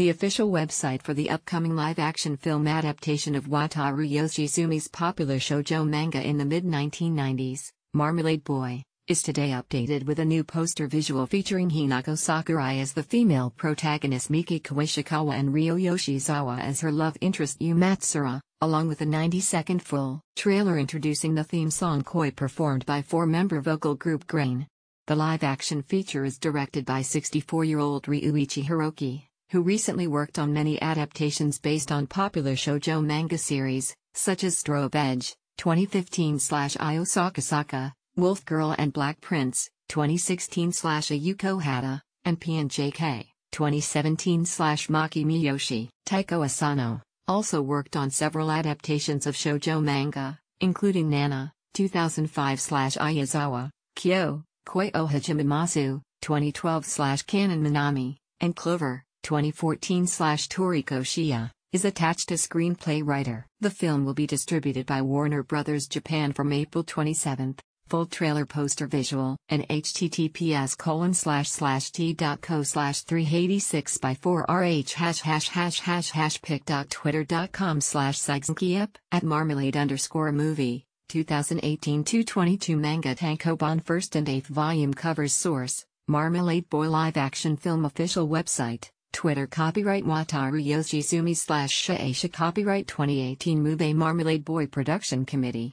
The official website for the upcoming live-action film adaptation of Wataru Yoshizumi's popular shoujo manga in the mid-1990s, Marmalade Boy, is today updated with a new poster visual featuring Hinako Sakurai as the female protagonist Miki Ishikawa and Ryo Yoshizawa as her love interest Yu Matsura, along with a 90-second full trailer introducing the theme song Koi performed by four-member vocal group Grain. The live-action feature is directed by 64-year-old Ryuichi Hiroki, who recently worked on many adaptations based on popular shoujo manga series, such as Strobe Edge, 2015/Io Sakisaka, Wolf Girl and Black Prince, 2016/Ayuko Hata, and PNJK, 2017/Maki Miyoshi. Taeko Asano also worked on several adaptations of shoujo manga, including Nana, 2005/Ai Yazawa, Kyo, Koi o Hajimemasu, 2012/Kanon Minami, and Clover, 2014/Toriko Chiya, is attached as screenplay writer. The film will be distributed by Warner Brothers Japan from April 27. Full trailer poster visual and https colon slash slash t.co slash 386 by 4rh hash hash hash hash hash pic.twitter.com slash sigskiep at marmalade underscore movie 2018 222 manga tankobon first and eighth volume covers source Marmalade Boy live action film official website Twitter copyright Wataru Yoshizumi slash Shueisha copyright 2018 Mube Marmalade Boy Production Committee